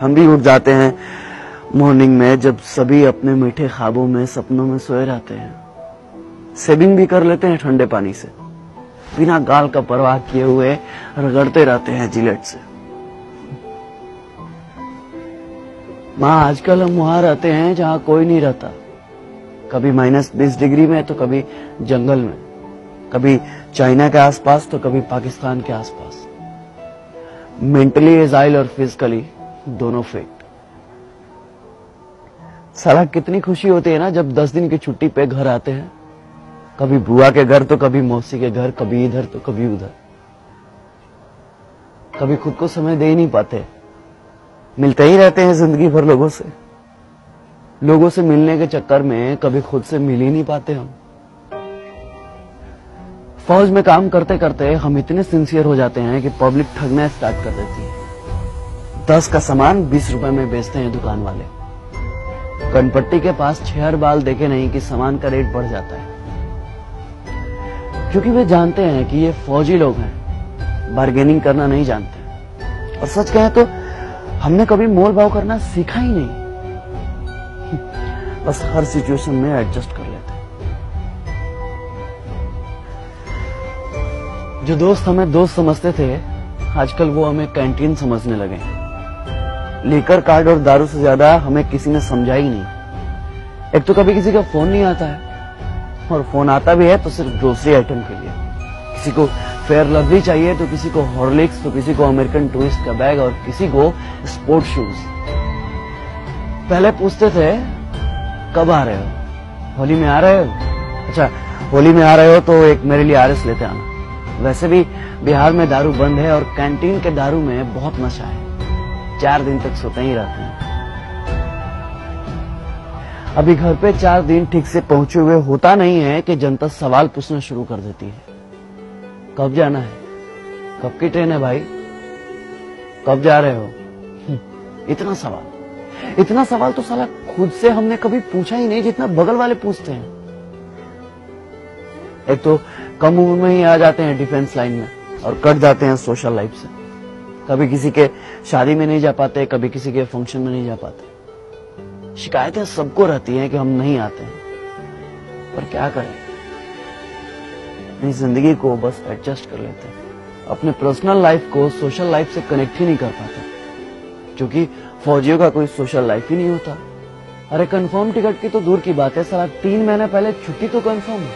हम भी उठ जाते हैं मॉर्निंग में जब सभी अपने मीठे ख्वाबों में, सपनों में सोए रहते हैं। सेविंग भी कर लेते हैं ठंडे पानी से। बिना गाल का परवाह किए हुए रगड़ते रहते हैं जिलेट से। माँ, आजकल हम वहाँ रहते हैं जहाँ कोई नहीं रहता। कभी माइनस बीस डिग्री में तो कभी जंगल में। कभी चाइना के आसपास तो कभी पाकिस्तान के आसपास। मेंटली एजाइल और फिजिकली दोनों फिट साला कितनी खुशी होती है ना जब दस दिन की छुट्टी पे घर आते हैं। कभी बुआ के घर तो कभी मौसी के घर, कभी इधर तो कभी उधर। कभी खुद को समय दे ही नहीं पाते। मिलते ही रहते हैं ज़िंदगी भर लोगों से। लोगों से मिलने के चक्कर में कभी खुद से मिल ही नहीं पाते हम। फौज में काम करते करते हम इतने सिंसियर हो जाते हैं कि पब्लिक ठगना स्टार्ट कर देती है। दस का सामान बीस रुपए में बेचते हैं दुकान वाले। कनपट्टी के पास छह बाल देखे नहीं कि सामान का रेट बढ़ जाता है। क्योंकि वे जानते हैं कि ये फौजी लोग हैं बार्गेनिंग करना नहीं जानते। और सच कहें तो हमने कभी मोल भाव करना सीखा ही नहीं। बस हर सिचुएशन में एडजस्ट कर लेते हैं। जो दोस्त हमें दोस्त समझते थे, आजकल वो हमें कैंटीन समझने लगे हैं। लेकर कार्ड और दारू से ज़्यादा हमें किसी ने समझा ही नहीं। एक तो कभी किसी का फ़ोन नहीं आता है। और फ़ोन आता भी है तो सिर्फ़ ग्रोसरी आइटम के लिए। किसी को फेयर लवली चाहिए तो किसी को हॉर्लिक्स तो किसी को अमेरिकन टूरिस्ट का बैग और किसी को स्पोर्ट शूज़ पहले पूछते थे, कब आ रहे हो? होली में आ रहे हो? अच्छा होली में आ रहे हो तो एक मेरे लिए आरएस लेते आना। वैसे भी बिहार में दारू बंद है और कैंटीन के दारू में बहुत नशा है। चार दिन तक सोते ही रहते हैं। अभी घर पे चार दिन ठीक से पहुँचे हुए होता नहीं है कि जनता सवाल पूछना शुरू कर देती है। कब जाना है? कब की ट्रेन है भाई? कब जा रहे हो? हम्म, इतना सवाल। इतना सवाल तो साला खुद से हमने कभी पूछा ही नहीं जितना बगल वाले पूछते हैं। एक तो कम उम्र में ही आ जाते हैं डिफेंस लाइन में और कट जाते हैं सोशल लाइफ से। कभी किसी के शादी में नहीं जा पाते, कभी किसी के फ़ंक्शन में नहीं जा पाते। शिकायतें सबको रहती हैं कि हम नहीं आते हैं। पर क्या करें? अपनी ज़िंदगी को बस एडजस्ट कर लेते हैं। अपने पर्सनल लाइफ को सोशल लाइफ से कनेक्ट ही नहीं कर पाते। क्योंकि फौजियों का कोई सोशल लाइफ ही नहीं होता। अरे कंफर्म टिकट की तो दूर की बात है, सारा तीन महीने पहले छुट्टी तो कंफर्म है।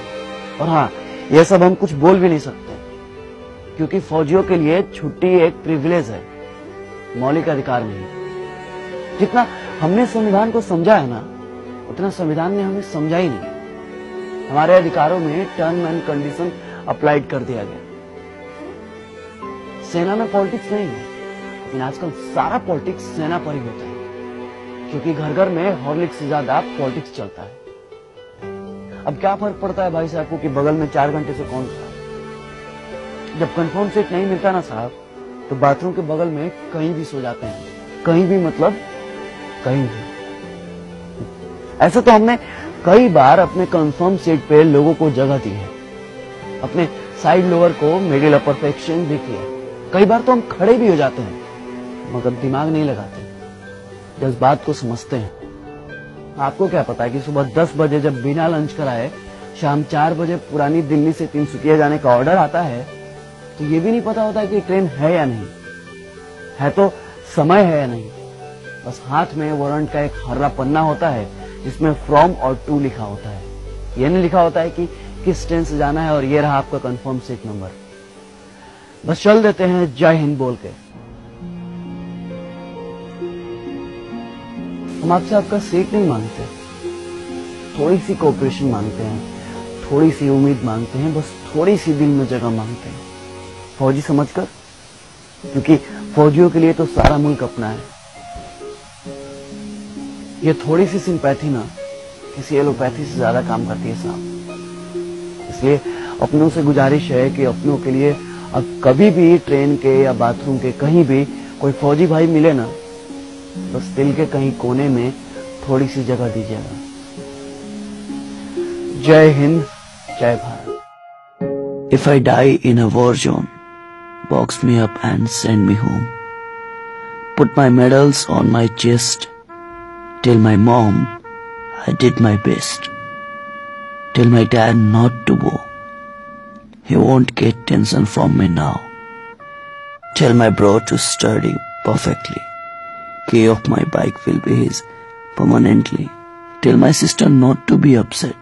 और हाँ यह सब हम कुछ बोल भी नहीं सकते। क्योंकि फौजियों के लिए छुट्टी एक प्रिविलेज है। मौलिक अधिकार नहीं जितना हमने संविधान को समझा है ना, उतना संविधान ने हमें समझा ही नहीं। हमारे अधिकारों में टर्म एंड कंडीशन अप्लाइड कर दिया गया। सेना में पॉलिटिक्स नहीं है, लेकिन आजकल सारा पॉलिटिक्स सेना पर ही होता है। क्योंकि घर घर में हॉर्लिक्स से ज़्यादा पॉलिटिक्स चलता है। अब क्या फ़र्क पड़ता है भाई साहब को कि बगल में चार घंटे से कौन जब कंफर्म सीट नहीं मिलता ना साहब तो बाथरूम के बगल में कहीं भी सो जाते हैं। कहीं भी मतलब कहीं भी। ऐसा तो हमने कई बार अपने कंफर्म सीट पे लोगों को जगह दी है। अपने साइड लोअर को मिडिल अपर पे एक्सचेंज भी किया कई बार तो हम खड़े भी हो जाते हैं, मगर दिमाग नहीं लगाते। जज्बात को समझते हैं। आपको क्या पता है कि सुबह दस बजे जब बिना लंच कराए, शाम चार बजे पुरानी दिल्ली से तीन तीनसुकिया जाने का ऑर्डर आता है तो ये भी नहीं पता होता कि ट्रेन है या नहीं। है तो समय है या नहीं। बस हाथ में वारंट का एक हर्रा पन्ना होता है, जिसमें फ्रॉम और टू लिखा होता है। ये नहीं लिखा होता है कि किस ट्रेन से जाना है और ये रहा आपका कंफर्म सीट नंबर बस चल देते हैं जय हिंद बोल के। हम आपसे आपका सीट नहीं मांगते। थोड़ी सी कोऑपरेशन मांगते हैं, थोड़ी सी उम्मीद मांगते हैं, बस थोड़ी सी दिल में जगह मांगते हैं। फौजी समझकर? क्योंकि फौजियों के लिए तो सारा मुल्क अपना है। ये थोड़ी सी सिंपैथी ना, किसी एलोपैथी से ज़्यादा काम करती है साहब इसलिए अपनों से गुजारिश है कि अपनों के लिए अब कभी भी ट्रेन के या बाथरूम के कहीं भी कोई फौजी भाई मिले ना बस दिल के कहीं कोने में थोड़ी सी जगह दीजिएगा। जय हिंद, जय Bharat. If I die in a war zone box me up and send me home. put my medals on my chest. Tell my mom I did my best. Tell my dad not to go. He won't get tension from me now. Tell my bro to study perfectly. Key of my bike will be his permanently. Tell my sister not to be upset.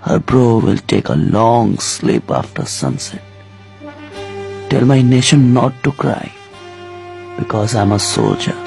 Her bro will take a long sleep after sunset. Tell my nation not to cry because I'm a soldier.